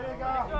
Way to go.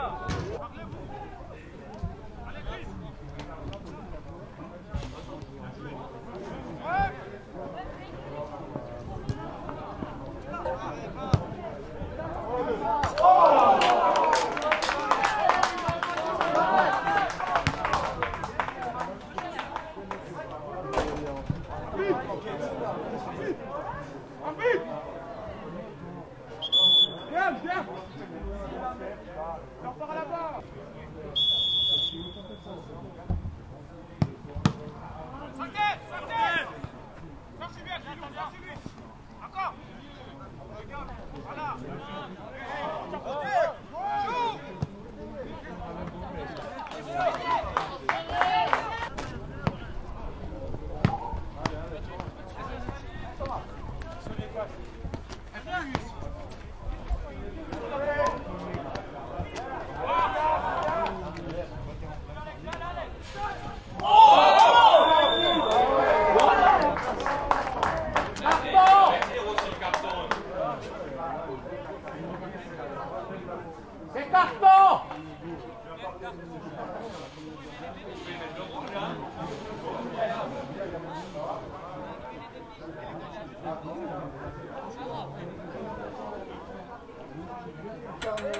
Go.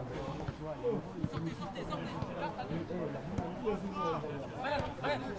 Sortez, Allez, allez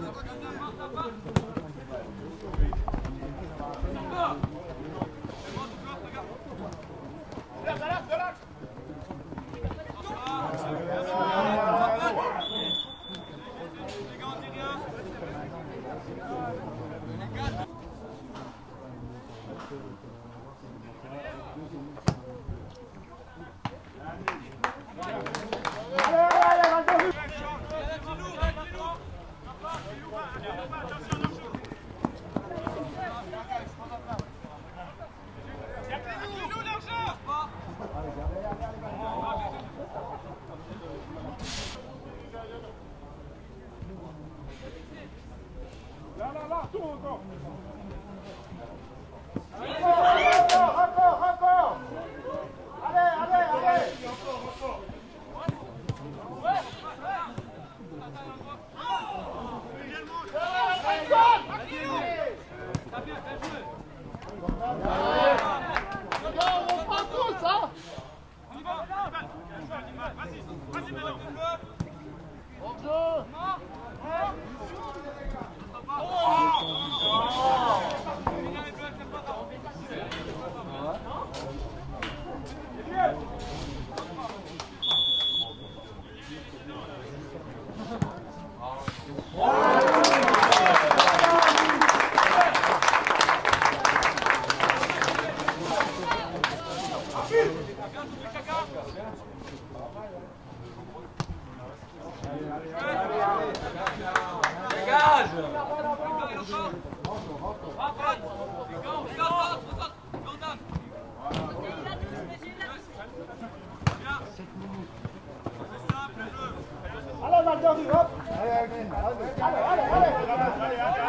perdu, hop Allez, allez, allez, allez, allez, allez, allez, allez, allez,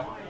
allez,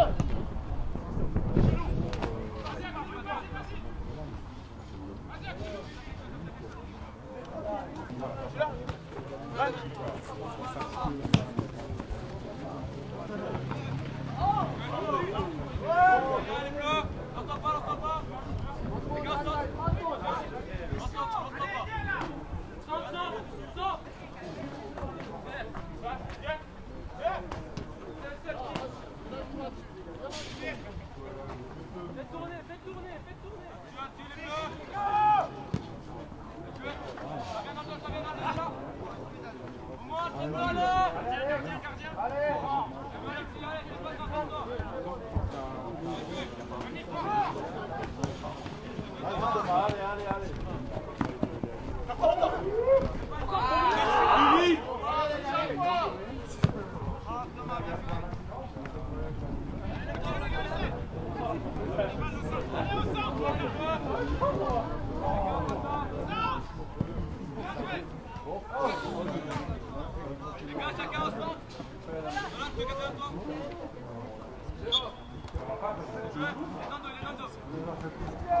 Leonardo, Leonardo.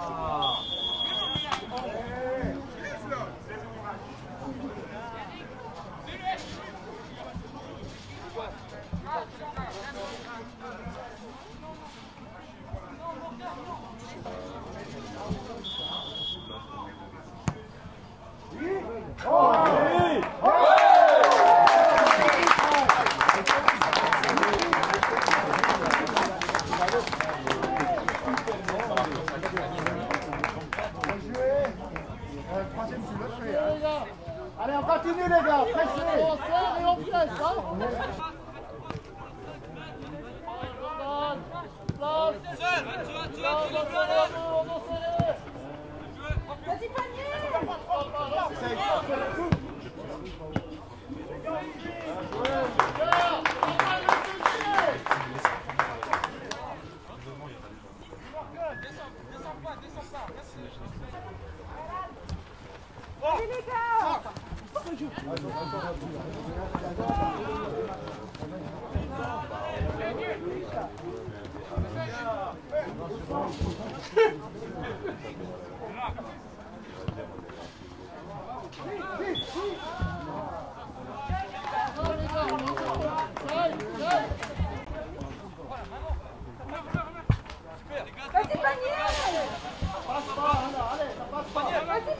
allez, ça passe pas. Vas-y,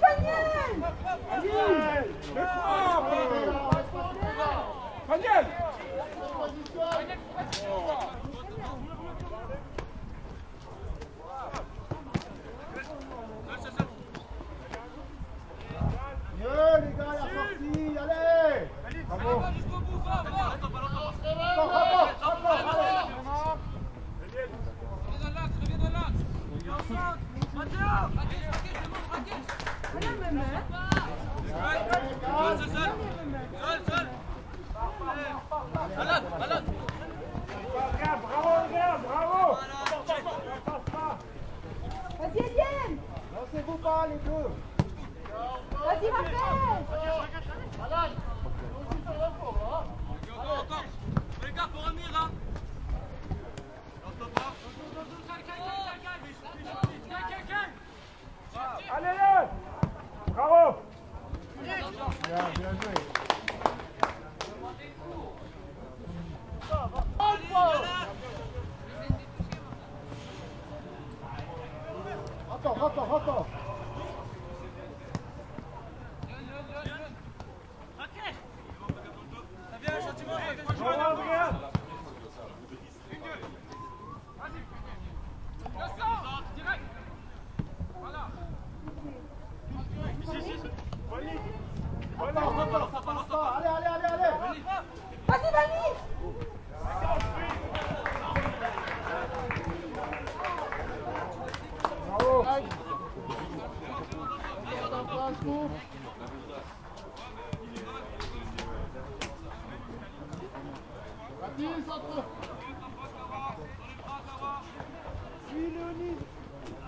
Allez,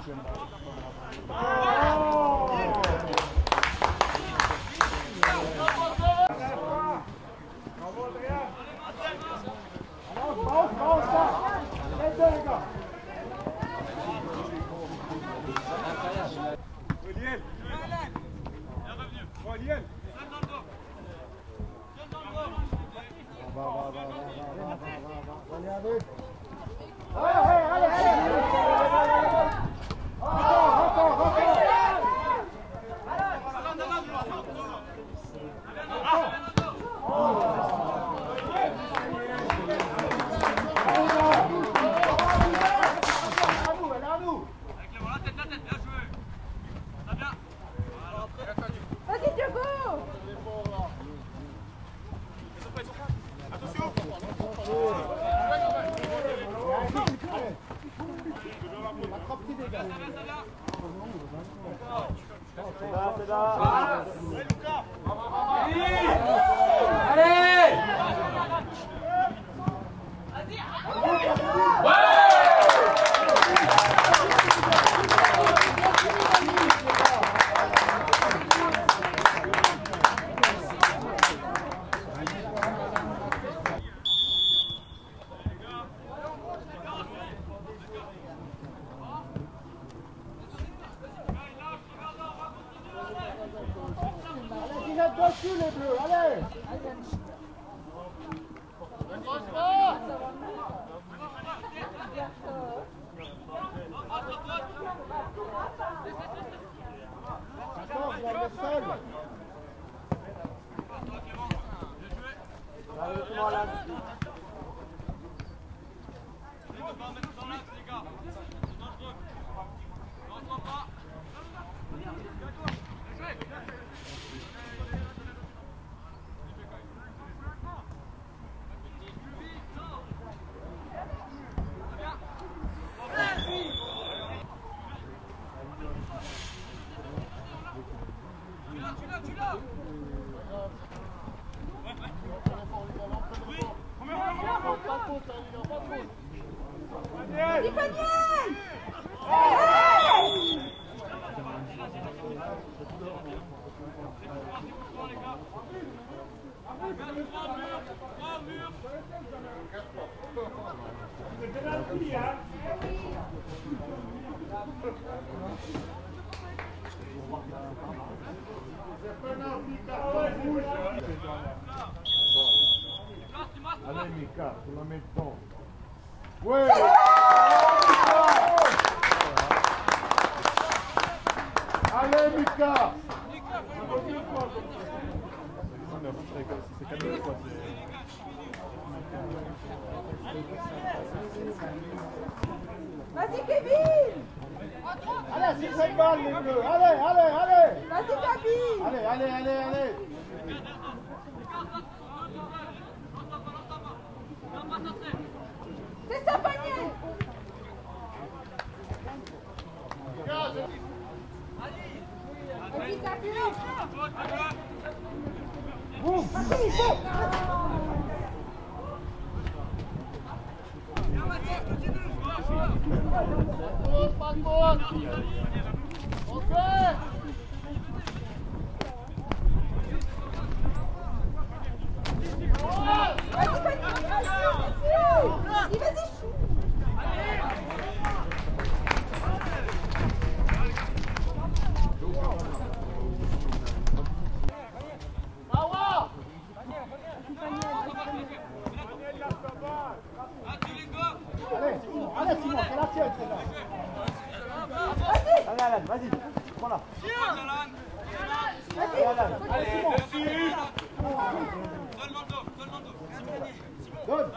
Schön. another. 4 en même temps. Ouais. Allez, Mika Vas-y, Kevin. Allez, 6 balles, les bleus. Allez, allez, allez. Vas-y, Kevin. Allez, allez, allez, allez. Good! Donne